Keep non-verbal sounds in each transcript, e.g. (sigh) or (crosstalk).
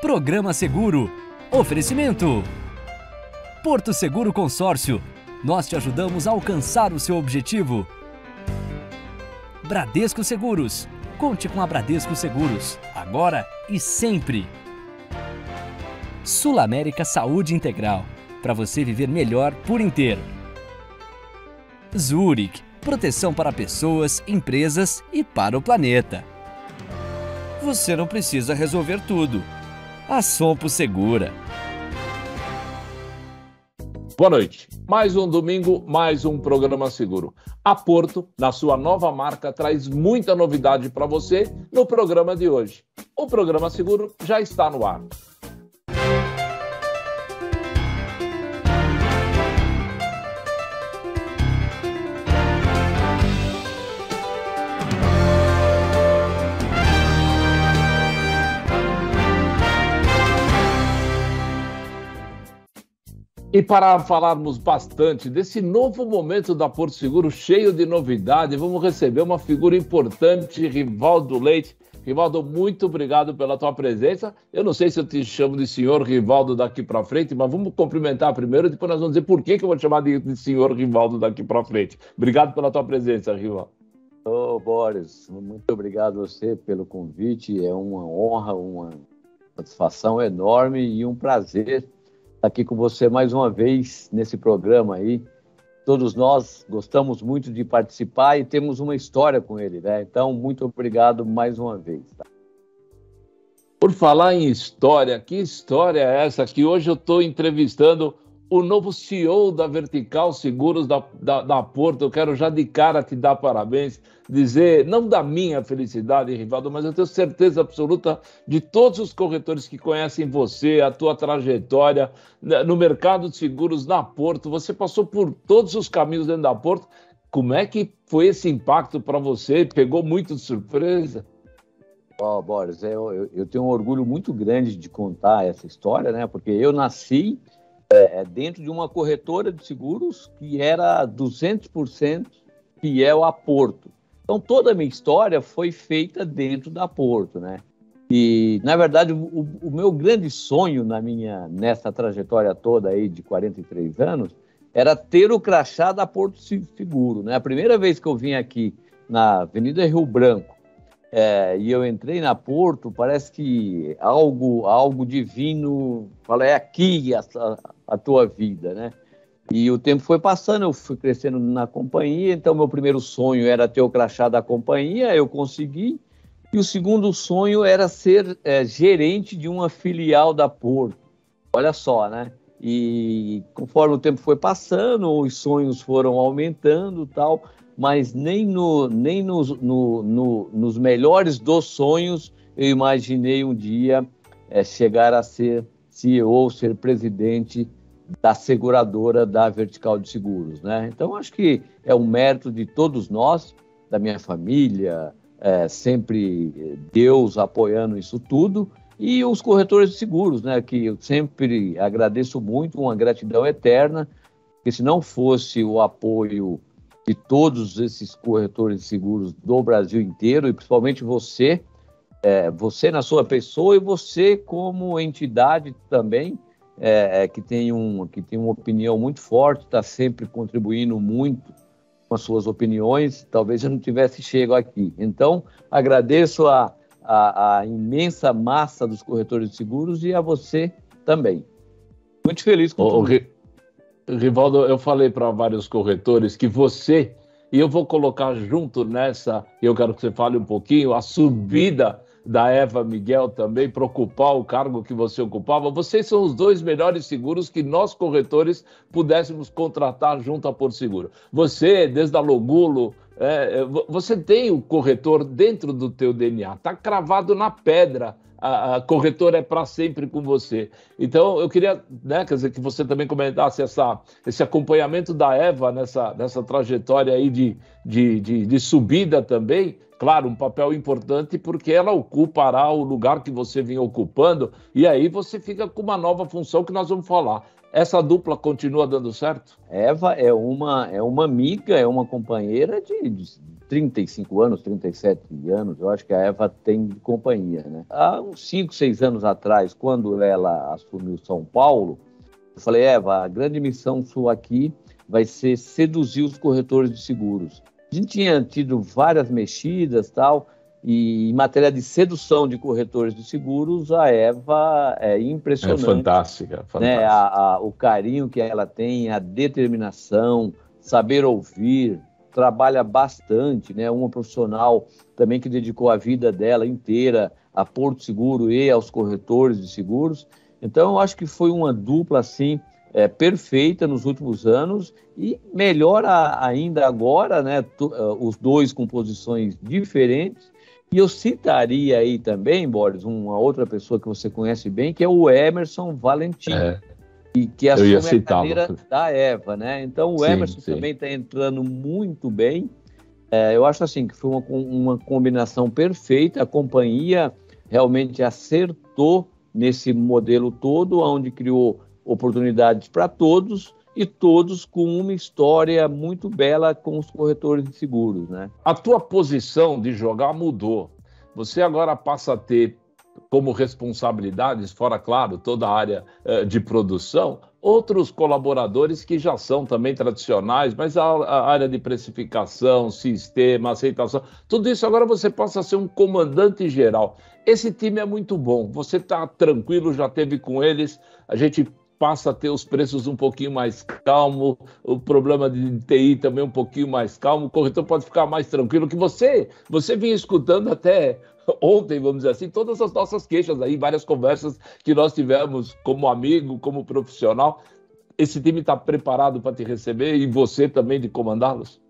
Programa Seguro. Oferecimento. Porto Seguro Consórcio. Nós te ajudamos a alcançar o seu objetivo. Bradesco Seguros. Conte com a Bradesco Seguros, agora e sempre. Sul América Saúde Integral. Para você viver melhor por inteiro. Zurich. Proteção para pessoas, empresas e para o planeta. Você não precisa resolver tudo a Sompo Segura. Boa noite. Mais um domingo, mais um programa seguro. A Porto, na sua nova marca, traz muita novidade para você no programa de hoje. O programa seguro já está no ar. E para falarmos bastante desse novo momento da Porto Seguro, cheio de novidade, vamos receber uma figura importante, Rivaldo Leite. Rivaldo, muito obrigado pela tua presença. Eu não sei se eu te chamo de senhor Rivaldo daqui para frente, mas vamos cumprimentar primeiro, depois nós vamos dizer por que, que eu vou te chamar de, de senhor Rivaldo daqui para frente. Obrigado pela tua presença, Rivaldo. Ô, oh, Boris, muito obrigado a você pelo convite. É uma honra, uma satisfação enorme e um prazer aqui com você mais uma vez nesse programa aí. Todos nós gostamos muito de participar e temos uma história com ele, né? Então, muito obrigado mais uma vez. Tá? Por falar em história, que história é essa que hoje eu estou entrevistando o novo CEO da Vertical Seguros da, da, da, Porto. Eu quero já de cara te dar parabéns, dizer, não da minha felicidade, Rivaldo, mas eu tenho certeza absoluta de todos os corretores que conhecem você, a tua trajetória né, no mercado de seguros na Porto. Você passou por todos os caminhos dentro da Porto. Como é que foi esse impacto para você? Pegou muito de surpresa? Ó, oh, Boris, eu, eu, eu tenho um orgulho muito grande de contar essa história, né? Porque eu nasci é, é, dentro de uma corretora de seguros que era 200% fiel a Porto. Então, toda a minha história foi feita dentro da Porto, né? E, na verdade, o, o, meu grande sonho na minha, nessa trajetória toda aí de 43 anos era ter o crachá da Porto Seguro, né? A primeira vez que eu vim aqui na Avenida Rio Branco, é, e eu entrei na Porto, parece que algo, algo divino fala, é aqui a, a tua vida, né? E o tempo foi passando, eu fui crescendo na companhia, então meu primeiro sonho era ter o crachá da companhia, eu consegui. E o segundo sonho era ser é, gerente de uma filial da Porto. Olha só, né? E conforme o tempo foi passando, os sonhos foram aumentando tal, mas nem, no, nem nos, no, no, nos melhores dos sonhos eu imaginei um dia é, chegar a ser CEO, ser presidente da seguradora da Vertical de Seguros, né? Então acho que é um mérito de todos nós, da minha família, é, sempre Deus apoiando isso tudo e os corretores de seguros, né? Que eu sempre agradeço muito, uma gratidão eterna, porque se não fosse o apoio de todos esses corretores de seguros do Brasil inteiro e principalmente você, é, você na sua pessoa e você como entidade também é, é, que, tem um, que tem uma opinião muito forte, está sempre contribuindo muito com as suas opiniões, talvez eu não tivesse chego aqui. Então, agradeço a, a, a imensa massa dos corretores de seguros e a você também. Muito feliz com o tudo. Rivaldo, eu falei para vários corretores que você, e eu vou colocar junto nessa, eu quero que você fale um pouquinho, a subida da Eva Miguel também para ocupar o cargo que você ocupava. Vocês são os dois melhores seguros que nós, corretores, pudéssemos contratar junto a Porto Seguro. Você, desde a Logulo, é, é você tem o corretor dentro do teu DNA, está cravado na pedra. A, a corretora é para sempre com você. Então, eu queria né, quer dizer, que você também comentasse essa, esse acompanhamento da Eva nessa, nessa trajetória aí de, de, de, de subida também, claro, um papel importante porque ela ocupará o lugar que você vinha ocupando e aí você fica com uma nova função que nós vamos falar. Essa dupla continua dando certo? Eva é uma é uma amiga, é uma companheira de, de 35 anos, 37 anos, eu acho que a Eva tem companhia. Né? Há uns 5, 6 anos atrás, quando ela assumiu São Paulo, eu falei, Eva, a grande missão sua aqui vai ser seduzir os corretores de seguros. A gente tinha tido várias mexidas tal, e em matéria de sedução de corretores de seguros, a Eva é impressionante. É fantástica. fantástica. Né? A, a, o carinho que ela tem, a determinação, saber ouvir, trabalha bastante, né? Uma profissional também que dedicou a vida dela inteira a Porto Seguro e aos corretores de seguros. Então, eu acho que foi uma dupla assim é, perfeita nos últimos anos e melhor ainda agora, né? É, os dois com posições diferentes. E eu citaria aí também, Boris, uma outra pessoa que você conhece bem, que é o Emerson Valentim. É. E que assume a cadeira da Eva, né? Então o sim, Emerson sim. também está entrando muito bem. É, eu acho assim que foi uma, uma combinação perfeita. A companhia realmente acertou nesse modelo todo, onde criou oportunidades para todos e todos com uma história muito bela com os corretores de seguros, né? A tua posição de jogar mudou. Você agora passa a ter como responsabilidades, fora, claro, toda a área eh, de produção, outros colaboradores que já são também tradicionais, mas a, a, área de precificação, sistema, aceitação, tudo isso agora você passa a ser um comandante geral. Esse time é muito bom, você está tranquilo, já teve com eles, a gente passa a ter os preços um pouquinho mais calmo, o problema de TI também um pouquinho mais calmo, o corretor pode ficar mais tranquilo, que você, você vinha escutando até ontem, vamos dizer assim, todas as nossas queixas aí, várias conversas que nós tivemos como amigo, como profissional. Esse time está preparado para te receber e você também de comandá-los?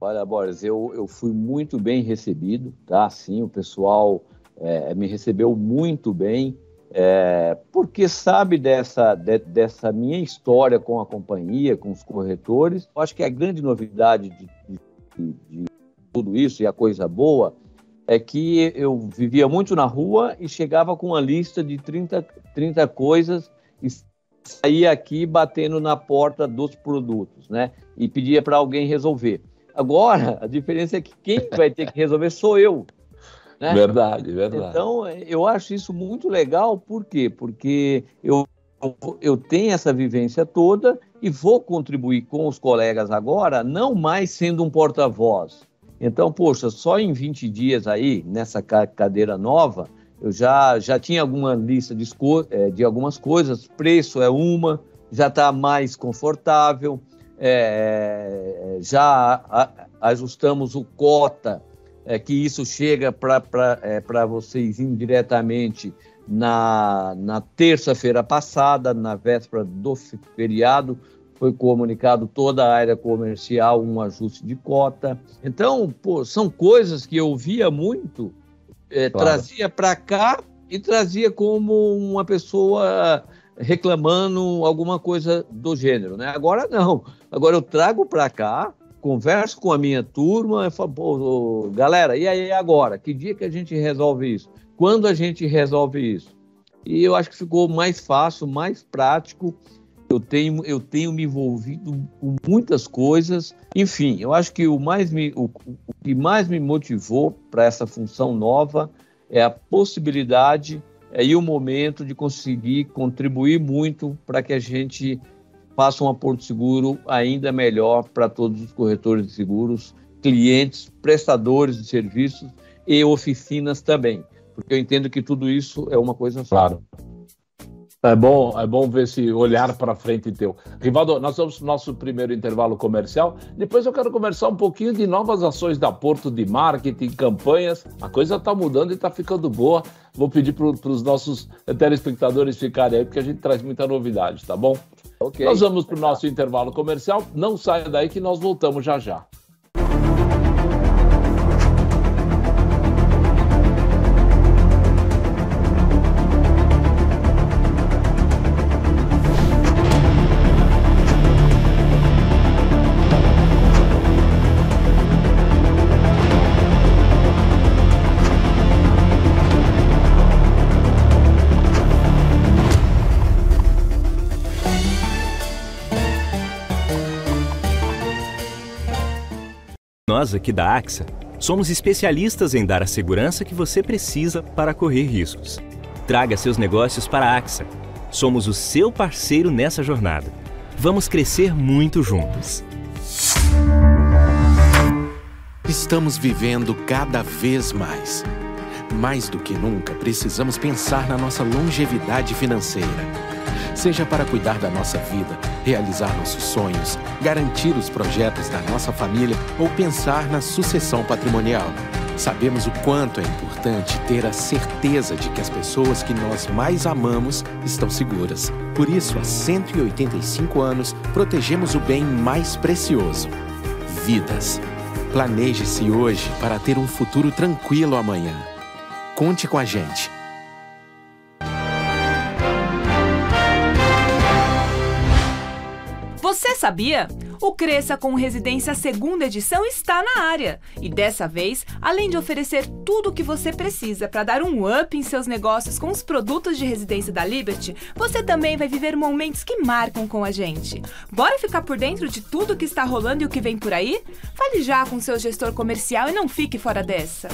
Olha, Boris, eu, eu fui muito bem recebido, tá? Sim, o pessoal é, me recebeu muito bem é, porque sabe dessa, de, dessa minha história com a companhia, com os corretores. Eu acho que a grande novidade de, de, de tudo isso e a coisa boa é que eu vivia muito na rua e chegava com uma lista de 30, 30 coisas e saía aqui batendo na porta dos produtos, né? E pedia para alguém resolver. Agora, a diferença é que quem vai ter que resolver sou eu. Né? Verdade, verdade. Então, eu acho isso muito legal, por quê? Porque eu, eu tenho essa vivência toda e vou contribuir com os colegas agora, não mais sendo um porta-voz. Então, poxa, só em 20 dias aí, nessa cadeira nova, eu já, já tinha alguma lista de, é, de algumas coisas, preço é uma, já está mais confortável, é, já ajustamos o cota é, que isso chega para é, vocês indiretamente na, na terça-feira passada, na véspera do feriado, foi comunicado toda a área comercial um ajuste de cota. Então, pô, são coisas que eu via muito, é, claro. trazia para cá e trazia como uma pessoa reclamando alguma coisa do gênero, né? Agora não. Agora eu trago para cá converso com a minha turma e falo, galera, e aí agora? Que dia que a gente resolve isso? Quando a gente resolve isso? E eu acho que ficou mais fácil, mais prático. Eu tenho, eu tenho me envolvido com muitas coisas. Enfim, eu acho que o, mais me, o, o que mais me motivou para essa função nova é a possibilidade é, e o momento de conseguir contribuir muito para que a gente façam a Porto Seguro ainda melhor para todos os corretores de seguros, clientes, prestadores de serviços e oficinas também, porque eu entendo que tudo isso é uma coisa só. Claro. É bom, é bom ver esse olhar para frente teu. Rivaldo, nós vamos para o nosso primeiro intervalo comercial. Depois eu quero conversar um pouquinho de novas ações da Porto de marketing, campanhas. A coisa está mudando e está ficando boa. Vou pedir para os nossos telespectadores ficarem aí, porque a gente traz muita novidade, tá bom? Okay. Nós vamos para o nosso intervalo comercial. Não saia daí que nós voltamos já já. Nós aqui da AXA somos especialistas em dar a segurança que você precisa para correr riscos. Traga seus negócios para a AXA. Somos o seu parceiro nessa jornada. Vamos crescer muito juntos. Estamos vivendo cada vez mais. Mais do que nunca, precisamos pensar na nossa longevidade financeira seja para cuidar da nossa vida, realizar nossos sonhos, garantir os projetos da nossa família ou pensar na sucessão patrimonial. Sabemos o quanto é importante ter a certeza de que as pessoas que nós mais amamos estão seguras. Por isso, há 185 anos, protegemos o bem mais precioso: vidas. Planeje-se hoje para ter um futuro tranquilo amanhã. Conte com a gente. Sabia? O Cresça com Residência segunda edição está na área. E dessa vez, além de oferecer tudo o que você precisa para dar um up em seus negócios com os produtos de residência da Liberty, você também vai viver momentos que marcam com a gente. Bora ficar por dentro de tudo que está rolando e o que vem por aí? Fale já com seu gestor comercial e não fique fora dessa.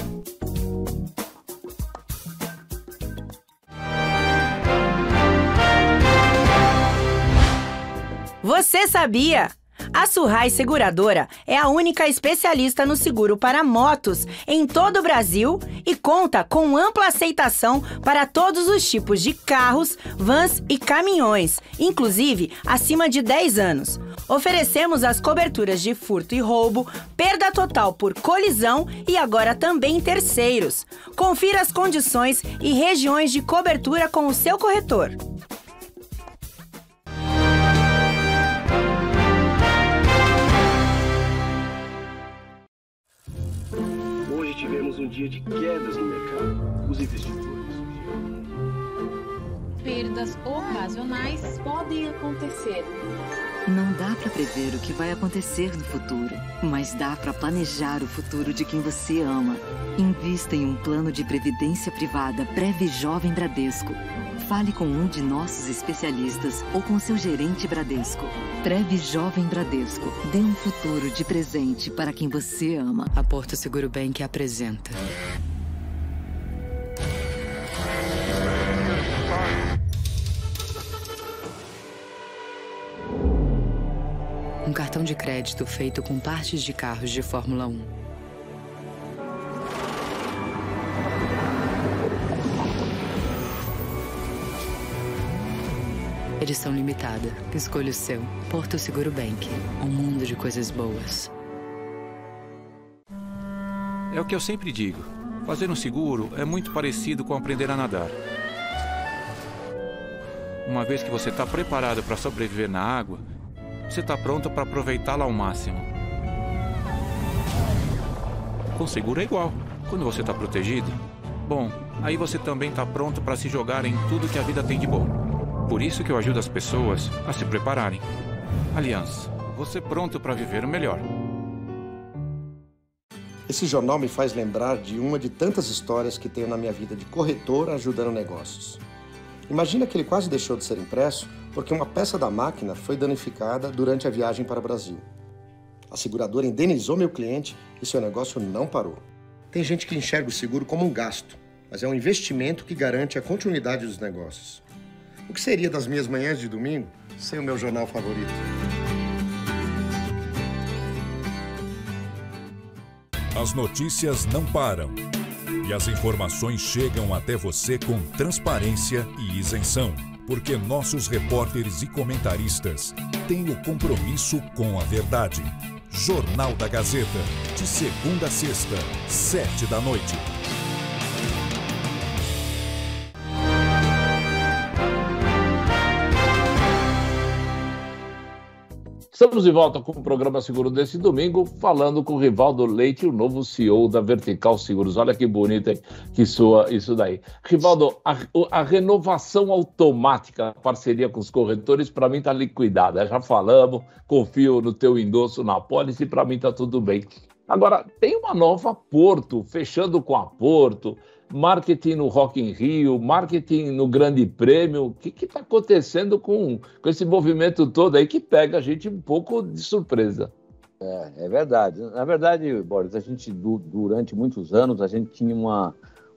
Você sabia? A Surrai Seguradora é a única especialista no seguro para motos em todo o Brasil e conta com ampla aceitação para todos os tipos de carros, vans e caminhões, inclusive acima de 10 anos. Oferecemos as coberturas de furto e roubo, perda total por colisão e agora também terceiros. Confira as condições e regiões de cobertura com o seu corretor. Um dia de quedas no mercado. Os investidores. Perdas ocasionais podem acontecer. Não dá para prever o que vai acontecer no futuro, mas dá para planejar o futuro de quem você ama. Invista em um plano de previdência privada Preve Jovem Bradesco. Fale com um de nossos especialistas ou com seu gerente Bradesco. Preve Jovem Bradesco. Dê um futuro de presente para quem você ama. A Porto Seguro Bank apresenta. Um cartão de crédito feito com partes de carros de Fórmula 1 Edição limitada. Escolha o seu. Porto Seguro Bank. Um mundo de coisas boas. É o que eu sempre digo. Fazer um seguro é muito parecido com aprender a nadar. Uma vez que você está preparado para sobreviver na água, você está pronto para aproveitá-la ao máximo. Com seguro é igual. Quando você está protegido, bom, aí você também está pronto para se jogar em tudo que a vida tem de bom. Por isso que eu ajudo as pessoas a se prepararem. Aliança, você pronto para viver o melhor. Esse jornal me faz lembrar de uma de tantas histórias que tenho na minha vida de corretor ajudando negócios. Imagina que ele quase deixou de ser impresso porque uma peça da máquina foi danificada durante a viagem para o Brasil. A seguradora indenizou meu cliente e seu negócio não parou. Tem gente que enxerga o seguro como um gasto, mas é um investimento que garante a continuidade dos negócios. O que seria das minhas manhãs de domingo sem o meu jornal favorito? As notícias não param. E as informações chegam até você com transparência e isenção. Porque nossos repórteres e comentaristas têm o compromisso com a verdade. Jornal da Gazeta, de segunda a sexta, sete da noite. Estamos de volta com o programa Seguro desse domingo, falando com o Rivaldo Leite, o novo CEO da Vertical Seguros. Olha que bonito que soa isso daí. Rivaldo, a, a renovação automática, a parceria com os corretores, para mim está liquidada. Já falamos, confio no teu endosso na pólice, para mim está tudo bem. Agora, tem uma nova Porto, fechando com a Porto, marketing no Rock in Rio, marketing no Grande Prêmio. O que está acontecendo com, com esse movimento todo aí que pega a gente um pouco de surpresa? É, é verdade. Na verdade, Boris, a gente durante muitos anos a gente tinha uma,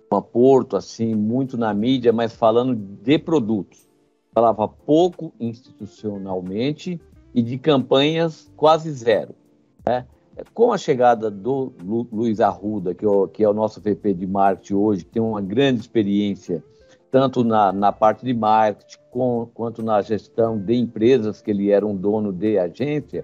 uma porto assim muito na mídia, mas falando de produtos. Falava pouco institucionalmente e de campanhas quase zero. Né? Com a chegada do Lu, Luiz Arruda, que é, o, que é o nosso VP de marketing hoje, que tem uma grande experiência tanto na, na parte de marketing com, quanto na gestão de empresas, que ele era um dono de agência,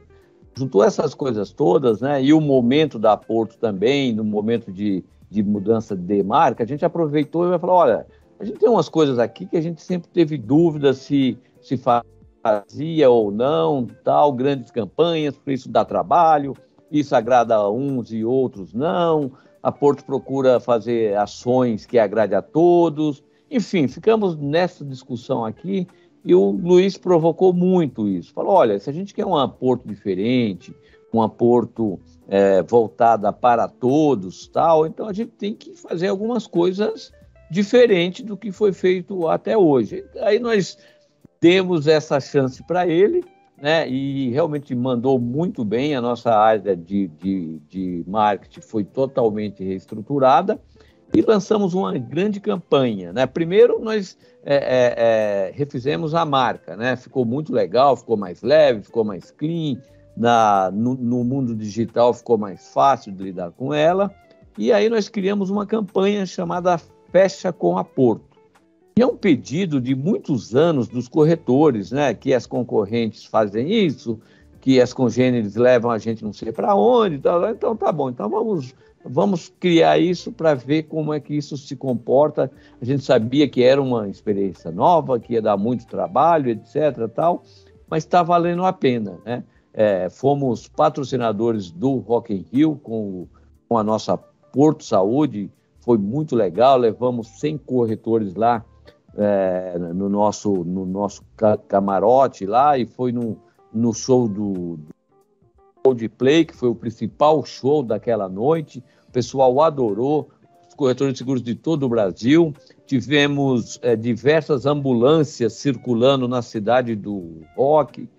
juntou essas coisas todas, né? E o momento da Porto também, no momento de, de mudança de marca, a gente aproveitou e vai falar, olha, a gente tem umas coisas aqui que a gente sempre teve dúvida se se fazia ou não, tal, grandes campanhas, por isso dá trabalho, isso agrada a uns e outros não. A Porto procura fazer ações que agrade a todos. Enfim, ficamos nessa discussão aqui e o Luiz provocou muito isso. Falou: olha, se a gente quer um aporto diferente, um aporto é, para todos, tal, então a gente tem que fazer algumas coisas diferentes do que foi feito até hoje. Aí nós temos essa chance para ele, né? E realmente mandou muito bem. A nossa área de, de, de marketing foi totalmente reestruturada e lançamos uma grande campanha. Né? Primeiro, nós é, é, é, refizemos a marca, né? ficou muito legal, ficou mais leve, ficou mais clean. Na, no, no, mundo digital ficou mais fácil de lidar com ela. E aí nós criamos uma campanha chamada Fecha com a Porto. E é um pedido de muitos anos dos corretores, né? que as concorrentes fazem isso, que as congêneres levam a gente não sei para onde. Tal. Então tá bom, então vamos Vamos criar isso para ver como é que isso se comporta. A gente sabia que era uma experiência nova, que ia dar muito trabalho, etc. Tal, mas está valendo a pena, né? É, fomos patrocinadores do Rock in Rio com, com a nossa Porto Saúde, foi muito legal. Levamos 100 corretores lá é, no nosso no nosso camarote lá e foi no, no show do, do Coldplay, que foi o principal show daquela noite. O pessoal adorou, os corretores de seguros de todo o Brasil. Tivemos é, diversas ambulâncias circulando na cidade do Rock,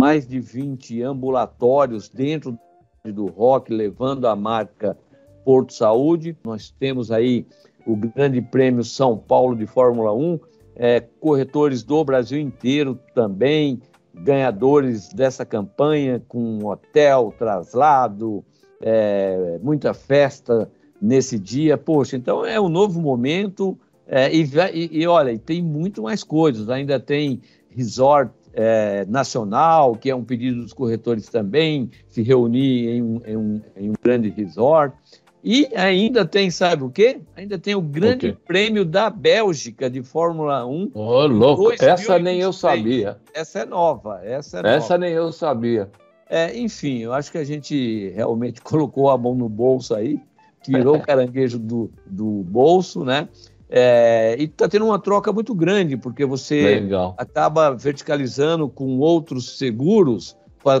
mais de 20 ambulatórios dentro do Rock, levando a marca Porto Saúde. Nós temos aí o Grande Prêmio São Paulo de Fórmula 1, é, corretores do Brasil inteiro também, ganhadores dessa campanha, com hotel, traslado, é, muita festa nesse dia. Poxa, então é um novo momento. É, e, e, e, olha, tem muito mais coisas. Ainda tem resort é, nacional, que é um pedido dos corretores também, se reunir em em um, em um grande resort. E ainda tem, sabe o quê? Ainda tem o Grande o Prêmio da Bélgica de Fórmula 1. Ô, oh, louco, essa nem eu sabia. Essa é nova, essa é Essa nova. nem eu sabia. É, enfim, eu acho que a gente realmente (laughs) colocou a mão no bolso aí, tirou o caranguejo do, do bolso, né? É, e está tendo uma troca muito grande, porque você Legal. acaba verticalizando com outros seguros,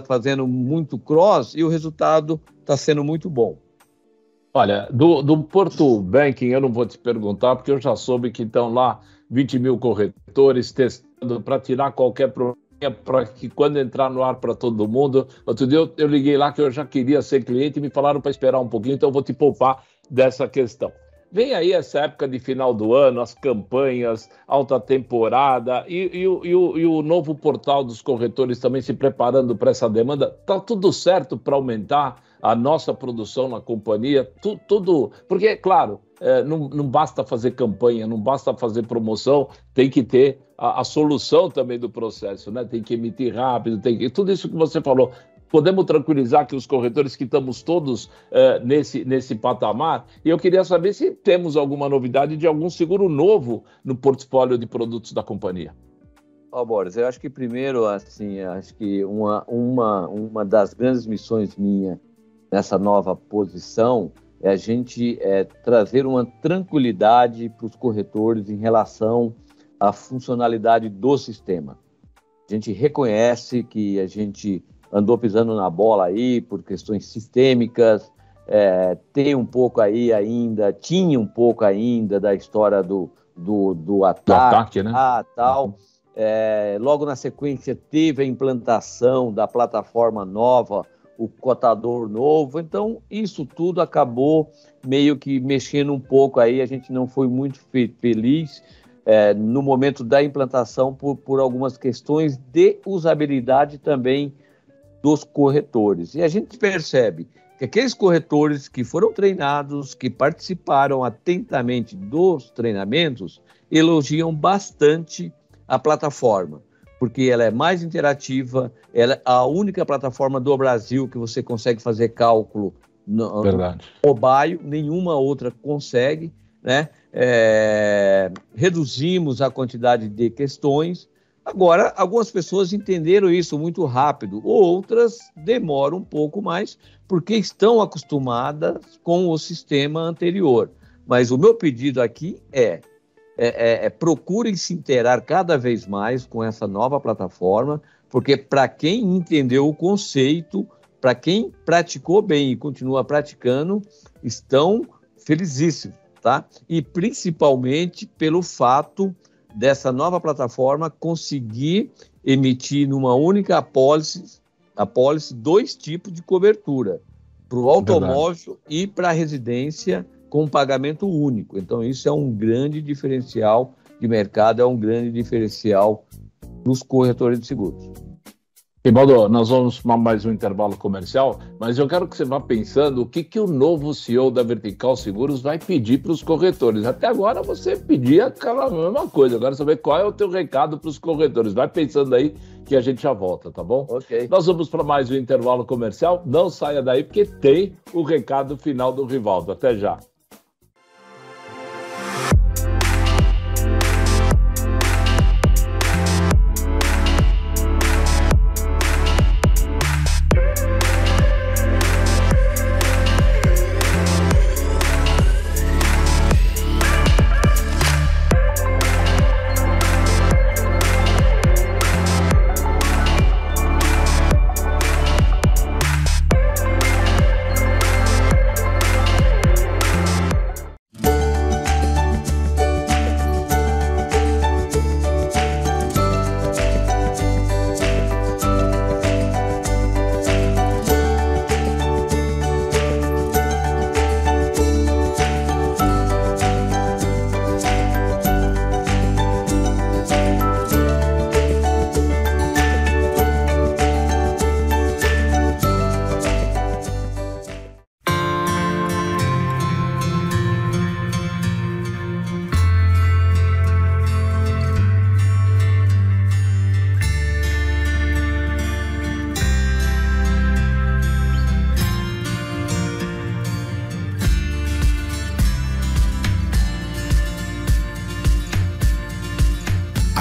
fazendo muito cross, e o resultado está sendo muito bom. Olha, do, do Porto Banking eu não vou te perguntar, porque eu já soube que estão lá 20 mil corretores testando para tirar qualquer problema, para que quando entrar no ar para todo mundo. Outro dia eu, eu, liguei lá que eu já queria ser cliente e me falaram para esperar um pouquinho, então eu vou te poupar dessa questão. Vem aí essa época de final do ano, as campanhas, alta temporada e, e, e, o, e o novo portal dos corretores também se preparando para essa demanda. Tá tudo certo para aumentar a nossa produção na companhia, tu, tudo. Porque, claro, é, não, não basta fazer campanha, não basta fazer promoção, tem que ter a, a, solução também do processo, né? Tem que emitir rápido, tem que. Tudo isso que você falou. Podemos tranquilizar que os corretores que estamos todos é, nesse, nesse patamar. E eu queria saber se temos alguma novidade de algum seguro novo no portfólio de produtos da companhia. Ó, oh, Boris, eu acho que primeiro, assim, acho que uma, uma, uma das grandes missões minha nessa nova posição é a gente é, trazer uma tranquilidade para os corretores em relação à funcionalidade do sistema. A gente reconhece que a gente andou pisando na bola aí por questões sistêmicas, é, tem um pouco aí ainda, tinha um pouco ainda da história do, do, do ataque, do ataque né? Ah, tal. É, logo na sequência teve a implantação da plataforma nova o cotador novo. Então, isso tudo acabou meio que mexendo um pouco aí. A gente não foi muito fe feliz é, no momento da implantação por, por algumas questões de usabilidade também dos corretores. E a gente percebe que aqueles corretores que foram treinados, que participaram atentamente dos treinamentos, elogiam bastante a plataforma porque ela é mais interativa, ela é a única plataforma do Brasil que você consegue fazer cálculo no, Verdade. no mobile, nenhuma outra consegue, né? É, reduzimos a quantidade de questões. Agora, algumas pessoas entenderam isso muito rápido, outras demoram um pouco mais, porque estão acostumadas com o sistema anterior. Mas o meu pedido aqui é é, é, é, procurem se inteirar cada vez mais com essa nova plataforma, porque para quem entendeu o conceito, para quem praticou bem e continua praticando, estão felizíssimos, tá? E principalmente pelo fato dessa nova plataforma conseguir emitir numa única apólice, apólice dois tipos de cobertura, para o automóvel Verdade. e para a residência com um pagamento único. Então, isso é um grande diferencial de mercado, é um grande diferencial nos corretores de seguros. Ribaldo, nós vamos para mais um intervalo comercial, mas eu quero que você vá pensando o que, que o novo CEO da Vertical Seguros vai pedir para os corretores. Até agora você pedia aquela mesma coisa, agora saber qual é o teu recado para os corretores. Vai pensando aí que a gente já volta, tá bom? Ok. Nós vamos para mais um intervalo comercial. Não saia daí porque tem o recado final do Rivaldo. Até já.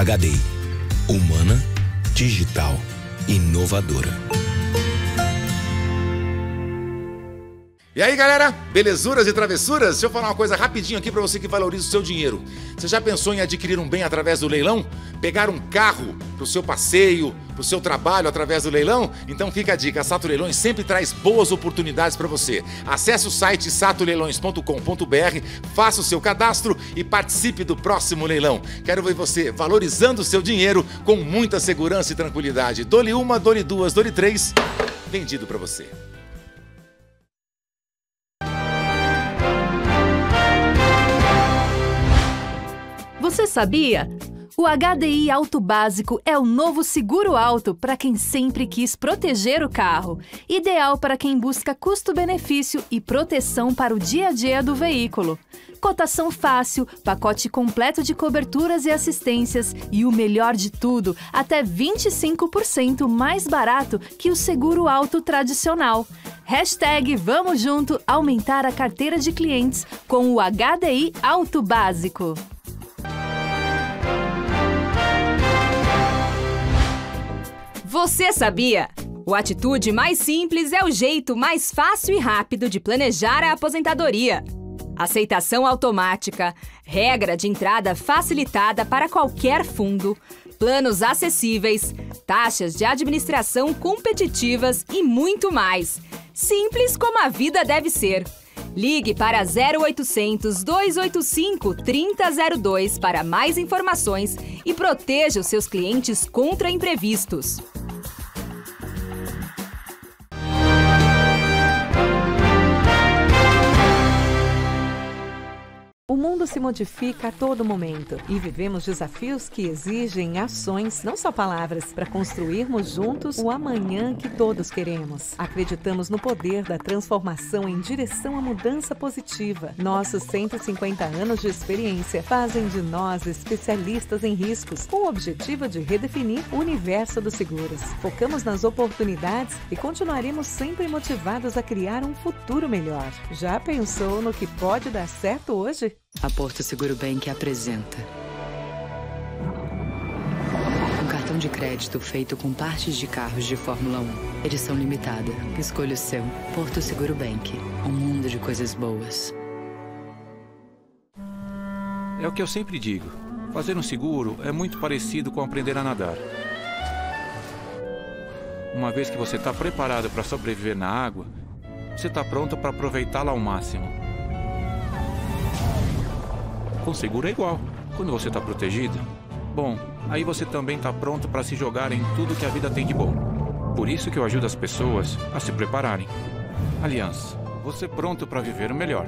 HDI. Humana, digital, inovadora. E aí, galera? Belezuras e travessuras? Deixa eu falar uma coisa rapidinho aqui para você que valoriza o seu dinheiro. Você já pensou em adquirir um bem através do leilão? Pegar um carro para o seu passeio, para o seu trabalho através do leilão? Então fica a dica, a Sato Leilões sempre traz boas oportunidades para você. Acesse o site satoleilões.com.br, faça o seu cadastro e participe do próximo leilão. Quero ver você valorizando o seu dinheiro com muita segurança e tranquilidade. Dole uma, dole duas, dole três. Vendido para você. Você sabia? O HDI Auto Básico é o novo seguro alto para quem sempre quis proteger o carro. Ideal para quem busca custo-benefício e proteção para o dia a dia do veículo. Cotação fácil, pacote completo de coberturas e assistências e o melhor de tudo, até 25% mais barato que o seguro alto tradicional. Hashtag Vamos Junto aumentar a carteira de clientes com o HDI Auto Básico. Você sabia? O Atitude Mais Simples é o jeito mais fácil e rápido de planejar a aposentadoria. Aceitação automática, regra de entrada facilitada para qualquer fundo, planos acessíveis, taxas de administração competitivas e muito mais. Simples como a vida deve ser. Ligue para 0800 285 3002 para mais informações e proteja os seus clientes contra imprevistos. Mundo se modifica a todo momento e vivemos desafios que exigem ações, não só palavras, para construirmos juntos o amanhã que todos queremos. Acreditamos no poder da transformação em direção à mudança positiva. Nossos 150 anos de experiência fazem de nós especialistas em riscos, com o objetivo de redefinir o universo dos seguros. Focamos nas oportunidades e continuaremos sempre motivados a criar um futuro melhor. Já pensou no que pode dar certo hoje? A Porto Seguro Bank apresenta. Um cartão de crédito feito com partes de carros de Fórmula 1. Edição limitada. Escolha o seu. Porto Seguro Bank. Um mundo de coisas boas. É o que eu sempre digo. Fazer um seguro é muito parecido com aprender a nadar. Uma vez que você está preparado para sobreviver na água, você está pronto para aproveitá-la ao máximo. Com seguro é igual. Quando você está protegido, bom, aí você também está pronto para se jogar em tudo que a vida tem de bom. Por isso que eu ajudo as pessoas a se prepararem. Aliança, você pronto para viver o melhor.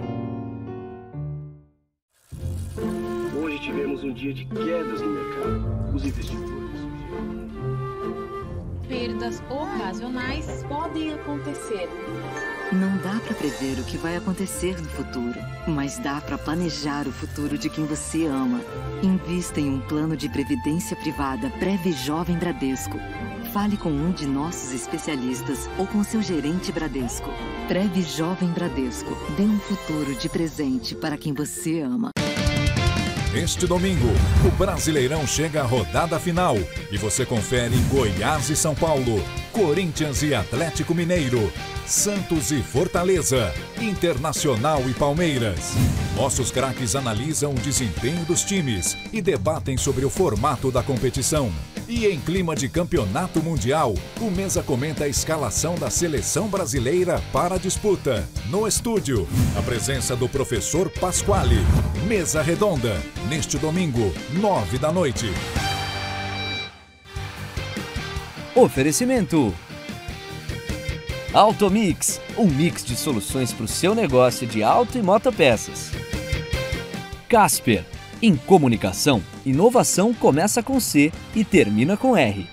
Hoje tivemos um dia de quedas no mercado. Os investidores. Perdas ocasionais podem acontecer. Não dá para prever o que vai acontecer no futuro, mas dá para planejar o futuro de quem você ama. Invista em um plano de previdência privada Preve Jovem Bradesco. Fale com um de nossos especialistas ou com seu gerente Bradesco. Preve Jovem Bradesco. Dê um futuro de presente para quem você ama. Este domingo, o Brasileirão chega à rodada final e você confere Goiás e São Paulo, Corinthians e Atlético Mineiro, Santos e Fortaleza, Internacional e Palmeiras. Nossos craques analisam o desempenho dos times e debatem sobre o formato da competição. E em clima de campeonato mundial, o Mesa comenta a escalação da seleção brasileira para a disputa. No estúdio, a presença do professor Pasquale. Mesa Redonda, neste domingo, nove da noite. Oferecimento Automix, um mix de soluções para o seu negócio de auto e motopeças. Casper, em comunicação, inovação começa com C e termina com R.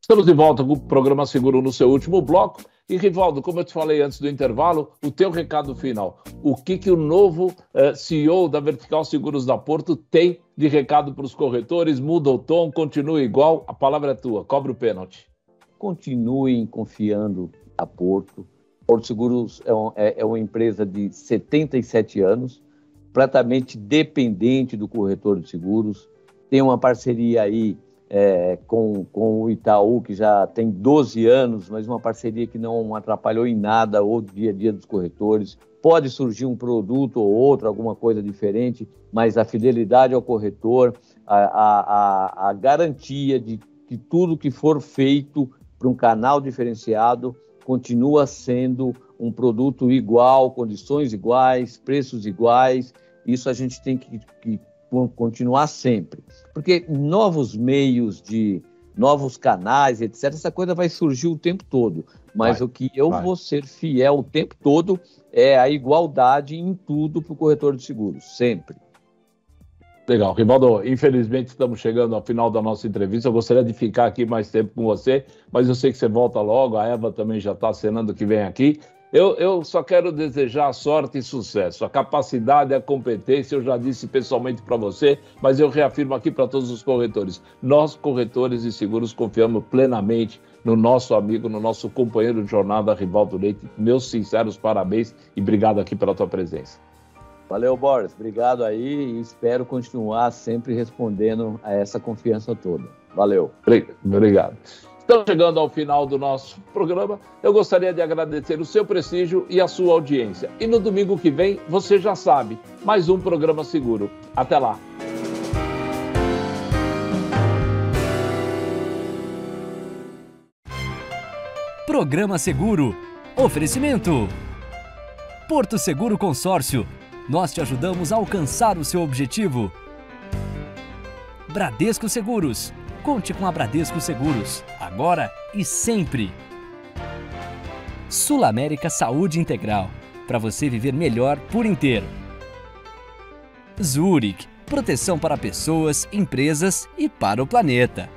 Estamos de volta com o programa Seguro no seu último bloco. E, Rivaldo, como eu te falei antes do intervalo, o teu recado final. O que, que o novo eh, CEO da Vertical Seguros da Porto tem de recado para os corretores? Muda o tom, continua igual? A palavra é tua, cobre o pênalti. Continuem confiando a Porto. Porto Seguros é, um, é, é uma empresa de 77 anos, completamente dependente do corretor de seguros. Tem uma parceria aí é, com, com o Itaú, que já tem 12 anos, mas uma parceria que não atrapalhou em nada o dia a dia dos corretores. Pode surgir um produto ou outro, alguma coisa diferente, mas a fidelidade ao corretor, a, a, a garantia de que tudo que for feito para um canal diferenciado continua sendo um produto igual, condições iguais, preços iguais. Isso a gente tem que, que continuar sempre. Porque novos meios de novos canais, etc., essa coisa vai surgir o tempo todo. Mas vai, o que eu vai. vou ser fiel o tempo todo é a igualdade em tudo para o corretor de seguros, sempre. Legal. Rivaldo, infelizmente estamos chegando ao final da nossa entrevista. Eu gostaria de ficar aqui mais tempo com você, mas eu sei que você volta logo. A Eva também já está acenando que vem aqui. Eu, eu só quero desejar sorte e sucesso. A capacidade, a competência, eu já disse pessoalmente para você, mas eu reafirmo aqui para todos os corretores. Nós, corretores de seguros, confiamos plenamente no nosso amigo, no nosso companheiro de jornada, Rivaldo Leite. Meus sinceros parabéns e obrigado aqui pela tua presença. Valeu, Boris. Obrigado aí e espero continuar sempre respondendo a essa confiança toda. Valeu. Obrigado. Estamos chegando ao final do nosso programa. Eu gostaria de agradecer o seu prestígio e a sua audiência. E no domingo que vem, você já sabe, mais um programa seguro. Até lá. Programa Seguro. Oferecimento. Porto Seguro Consórcio. Nós te ajudamos a alcançar o seu objetivo. Bradesco Seguros Conte com a Bradesco Seguros, agora e sempre. Sul América Saúde Integral, para você viver melhor por inteiro. Zurich, proteção para pessoas, empresas e para o planeta.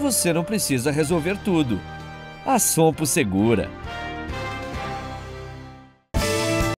Você não precisa resolver tudo. A Sompo Segura.